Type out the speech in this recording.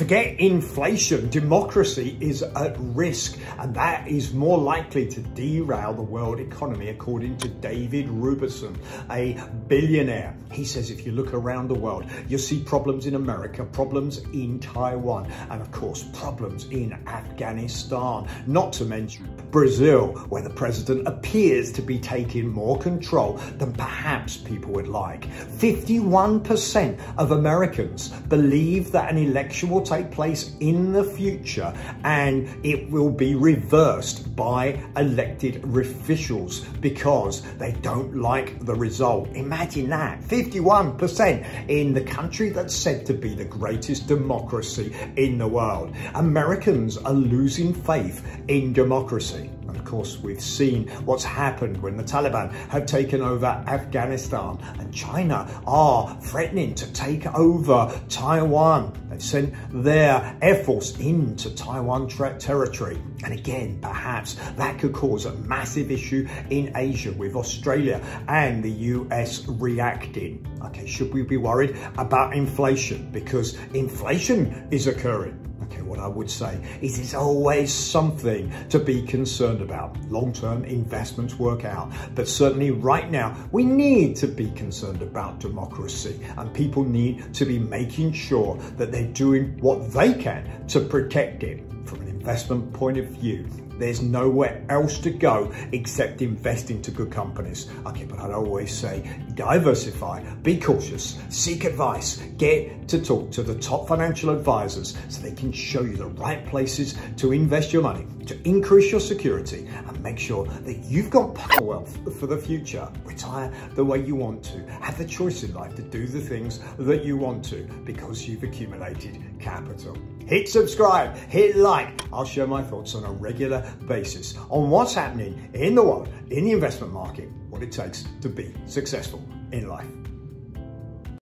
Forget inflation, democracy is at risk, and that is more likely to derail the world economy, according to David Robertson, a billionaire. He says if you look around the world, you'll see problems in America, problems in Taiwan, and of course, problems in Afghanistan, not to mention Brazil, where the president appears to be taking more control than perhaps people would like. 51% of Americans believe that an election will take place in the future and it will be reversed by elected officials because they don't like the result. Imagine that 51% in the country that's said to be the greatest democracy in the world. Americans are losing faith in democracy. And of course, we've seen what's happened when the Taliban have taken over Afghanistan and China are threatening to take over Taiwan. Sent their air force into Taiwan territory. And again, perhaps that could cause a massive issue in Asia with Australia and the US reacting. Okay, should we be worried about inflation? Because inflation is occurring. Okay, what I would say is it's always something to be concerned about. Long-term investments work out, but certainly right now we need to be concerned about democracy and people need to be making sure that they're doing what they can to protect it from an investment point of view. There's nowhere else to go except invest into good companies. Okay, but I'd always say diversify, be cautious, seek advice, get to talk to the top financial advisors so they can show you the right places to invest your money, to increase your security and make sure that you've got wealth for the future. Retire the way you want to. Have the choice in life to do the things that you want to because you've accumulated capital. Hit subscribe, hit like. I'll share my thoughts on a regular basis on what's happening in the world, in the investment market, what it takes to be successful in life.